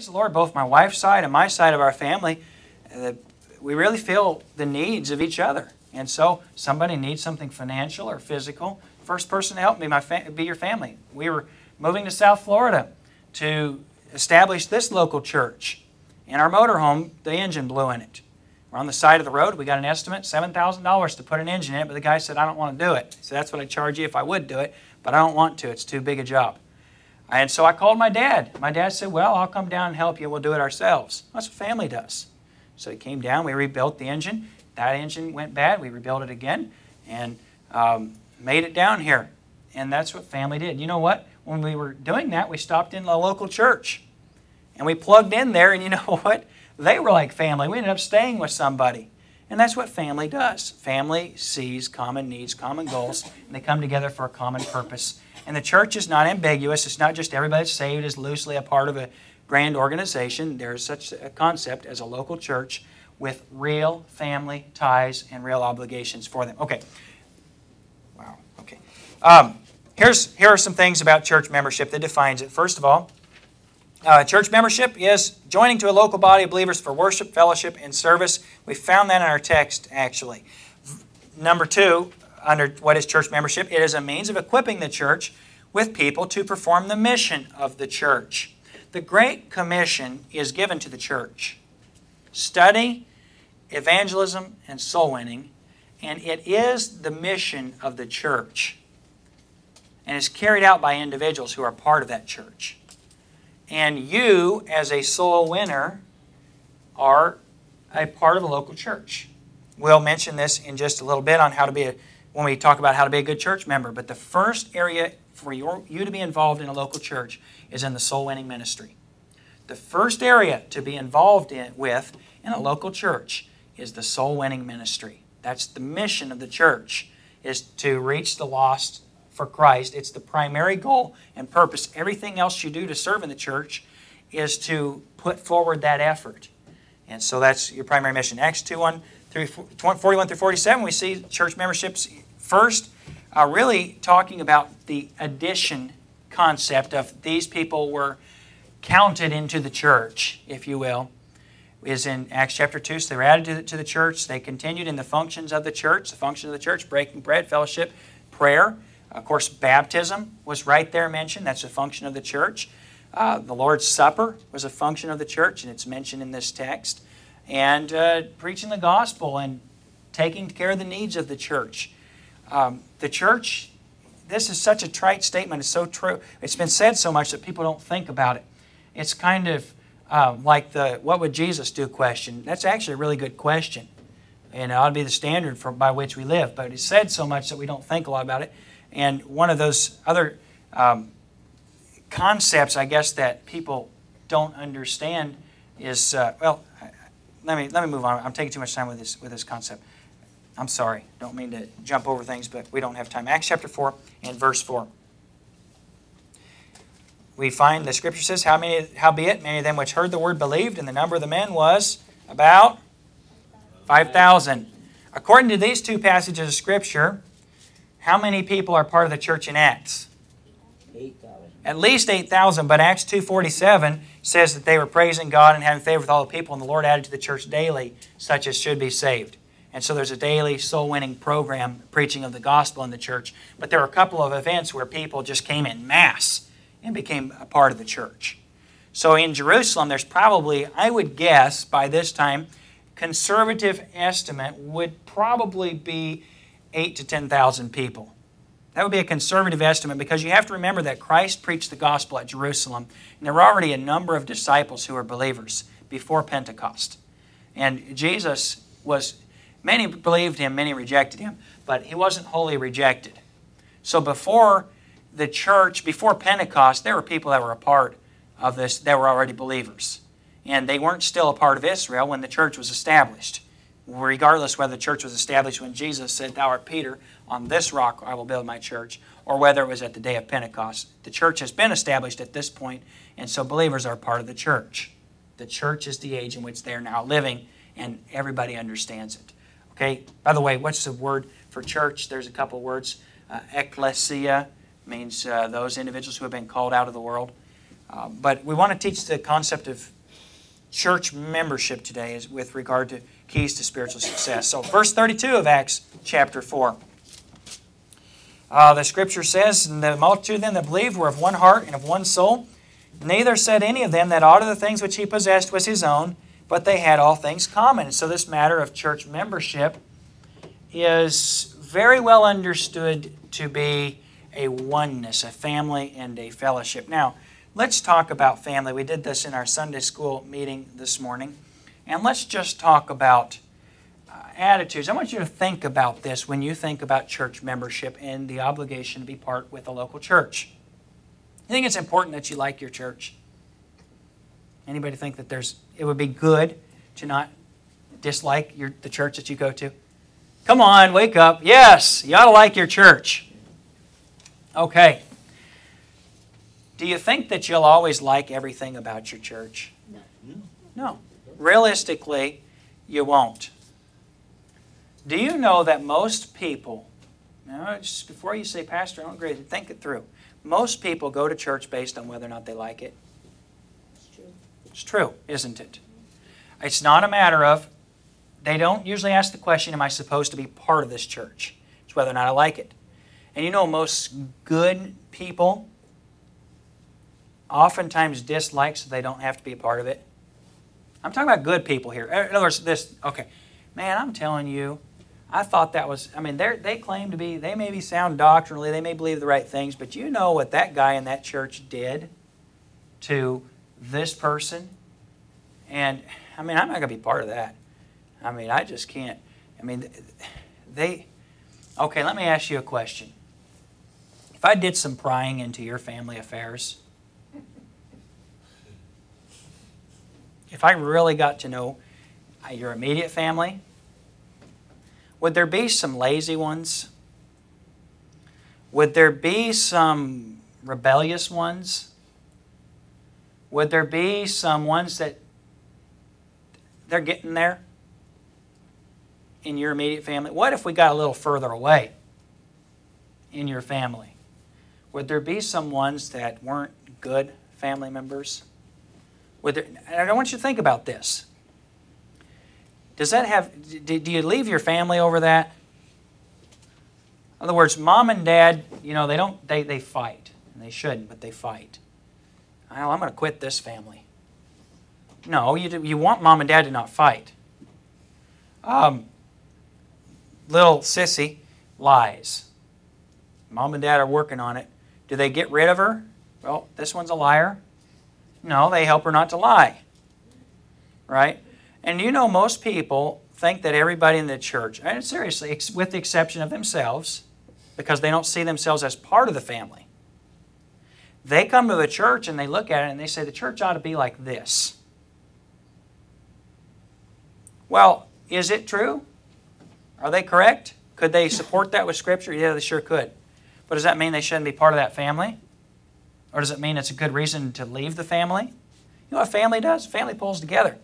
praise the Lord, both my wife's side and my side of our family, uh, we really feel the needs of each other. And so somebody needs something financial or physical. First person to help me my be your family. We were moving to South Florida to establish this local church. In our motorhome, the engine blew in it. We're on the side of the road. We got an estimate, $7,000 to put an engine in it, but the guy said, I don't want to do it. So that's what I charge you if I would do it, but I don't want to. It's too big a job. And so I called my dad. My dad said, Well, I'll come down and help you. We'll do it ourselves. That's what family does. So he came down. We rebuilt the engine. That engine went bad. We rebuilt it again and um, made it down here. And that's what family did. You know what? When we were doing that, we stopped in a local church. And we plugged in there, and you know what? They were like family. We ended up staying with somebody. And that's what family does. Family sees common needs, common goals, and they come together for a common purpose. And the church is not ambiguous. It's not just everybody that's saved is loosely a part of a grand organization. There's such a concept as a local church with real family ties and real obligations for them. Okay. Wow. Okay. Um, here's here are some things about church membership that defines it. First of all, uh, church membership is joining to a local body of believers for worship, fellowship, and service. We found that in our text, actually. Number two, under what is church membership? It is a means of equipping the church with people to perform the mission of the church. The Great Commission is given to the church study, evangelism, and soul winning, and it is the mission of the church. And is carried out by individuals who are part of that church. And you, as a soul winner, are a part of a local church. We'll mention this in just a little bit on how to be a, when we talk about how to be a good church member. But the first area for your, you to be involved in a local church is in the soul winning ministry. The first area to be involved in, with in a local church is the soul winning ministry. That's the mission of the church is to reach the lost for Christ. It's the primary goal and purpose. Everything else you do to serve in the church is to put forward that effort. And so that's your primary mission. Acts 2 1 through 41 through 47, we see church memberships first uh, really talking about the addition concept of these people were counted into the church, if you will, is in Acts chapter 2. So they were added to the, to the church. They continued in the functions of the church, the function of the church, breaking bread, fellowship, prayer. Of course, baptism was right there mentioned. That's a function of the church. Uh, the Lord's Supper was a function of the church, and it's mentioned in this text. And uh, preaching the gospel and taking care of the needs of the church. Um, the church, this is such a trite statement. It's so true. It's been said so much that people don't think about it. It's kind of uh, like the what would Jesus do question. That's actually a really good question. And it ought to be the standard for, by which we live. But it's said so much that we don't think a lot about it. And one of those other um, concepts, I guess, that people don't understand is uh, well. Let me let me move on. I'm taking too much time with this with this concept. I'm sorry. Don't mean to jump over things, but we don't have time. Acts chapter four and verse four. We find the scripture says, "How many? Howbeit, many of them which heard the word believed, and the number of the men was about five thousand. According to these two passages of scripture, how many people are part of the church in Acts? 8,000. At least 8,000, but Acts 2.47 says that they were praising God and having favor with all the people, and the Lord added to the church daily such as should be saved. And so there's a daily soul winning program preaching of the gospel in the church. But there were a couple of events where people just came in mass and became a part of the church. So in Jerusalem, there's probably, I would guess by this time, conservative estimate would probably be eight to 10,000 people. That would be a conservative estimate because you have to remember that Christ preached the gospel at Jerusalem, and there were already a number of disciples who were believers before Pentecost. And Jesus was, many believed him, many rejected him, but he wasn't wholly rejected. So before the church, before Pentecost, there were people that were a part of this that were already believers. And they weren't still a part of Israel when the church was established regardless whether the church was established when Jesus said, Thou art Peter, on this rock I will build my church, or whether it was at the day of Pentecost. The church has been established at this point, and so believers are part of the church. The church is the age in which they are now living, and everybody understands it. Okay, by the way, what's the word for church? There's a couple words. Uh, ecclesia means uh, those individuals who have been called out of the world. Uh, but we want to teach the concept of church membership today is with regard to keys to spiritual success. So, verse 32 of Acts chapter 4. Uh, the scripture says, And the multitude of them that believed were of one heart and of one soul. Neither said any of them that aught of the things which he possessed was his own, but they had all things common. So, this matter of church membership is very well understood to be a oneness, a family, and a fellowship. Now, let's talk about family. We did this in our Sunday school meeting this morning. And let's just talk about uh, attitudes. I want you to think about this when you think about church membership and the obligation to be part with a local church. You think it's important that you like your church? Anybody think that there's it would be good to not dislike your, the church that you go to? Come on, wake up. Yes, you ought to like your church. Okay. Do you think that you'll always like everything about your church? No. No. Realistically, you won't. Do you know that most people, now just before you say, Pastor, I don't agree, think it through. Most people go to church based on whether or not they like it. It's true. It's true, isn't it? It's not a matter of, they don't usually ask the question, Am I supposed to be part of this church? It's whether or not I like it. And you know, most good people oftentimes dislike so they don't have to be a part of it. I'm talking about good people here. In other words, this, okay, man, I'm telling you, I thought that was, I mean, they they claim to be, they may be sound doctrinally, they may believe the right things, but you know what that guy in that church did to this person? And, I mean, I'm not going to be part of that. I mean, I just can't. I mean, they, okay, let me ask you a question. If I did some prying into your family affairs, if I really got to know uh, your immediate family, would there be some lazy ones? Would there be some rebellious ones? Would there be some ones that they're getting there in your immediate family? What if we got a little further away in your family? Would there be some ones that weren't good family members? There, I want you to think about this. Does that have, do you leave your family over that? In other words, mom and dad, you know, they don't, they, they fight. And they shouldn't, but they fight. Well, I'm going to quit this family. No, you, you want mom and dad to not fight. Um, little sissy lies. Mom and dad are working on it. Do they get rid of her? Well, this one's a liar. No, they help her not to lie. Right? And you know, most people think that everybody in the church, and seriously, with the exception of themselves, because they don't see themselves as part of the family, they come to the church and they look at it and they say the church ought to be like this. Well, is it true? Are they correct? Could they support that with Scripture? Yeah, they sure could. But does that mean they shouldn't be part of that family? Or does it mean it's a good reason to leave the family? You know what family does? Family pulls together.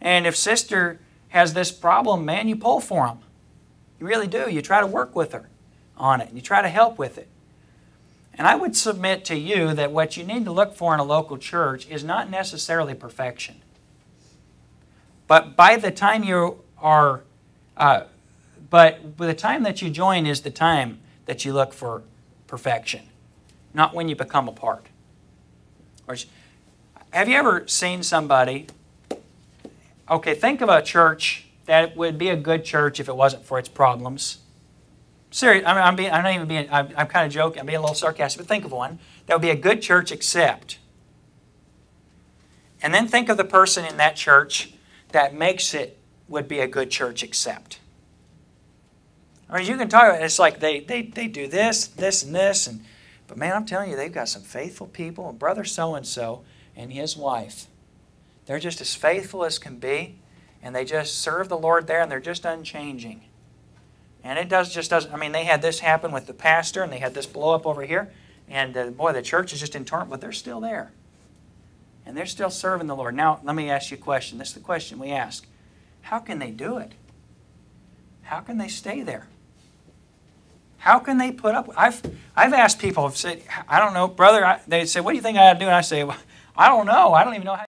And if sister has this problem, man, you pull for them. You really do. You try to work with her on it. You try to help with it. And I would submit to you that what you need to look for in a local church is not necessarily perfection. But by the time you are, uh, but by the time that you join is the time that you look for perfection not when you become a part. Have you ever seen somebody? Okay, think of a church that would be a good church if it wasn't for its problems. Serious, I mean, I'm, being, I'm not even being, I'm, I'm kind of joking, I'm being a little sarcastic, but think of one that would be a good church except. And then think of the person in that church that makes it would be a good church except. I mean, you can talk, about. it's like they, they, they do this, this, and this, and but man, I'm telling you, they've got some faithful people. And brother so and so and his wife, they're just as faithful as can be, and they just serve the Lord there, and they're just unchanging. And it does just doesn't. I mean, they had this happen with the pastor, and they had this blow up over here, and uh, boy, the church is just in torment, but they're still there, and they're still serving the Lord. Now, let me ask you a question. This is the question we ask: How can they do it? How can they stay there? How can they put up? I've I've asked people. I've said, I don't know, brother. I, they say, what do you think I ought to do? And I say, well, I don't know. I don't even know how.